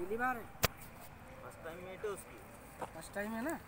पहली बार है? First time meet है उसकी। फ़र्स्ट टाइम है ना?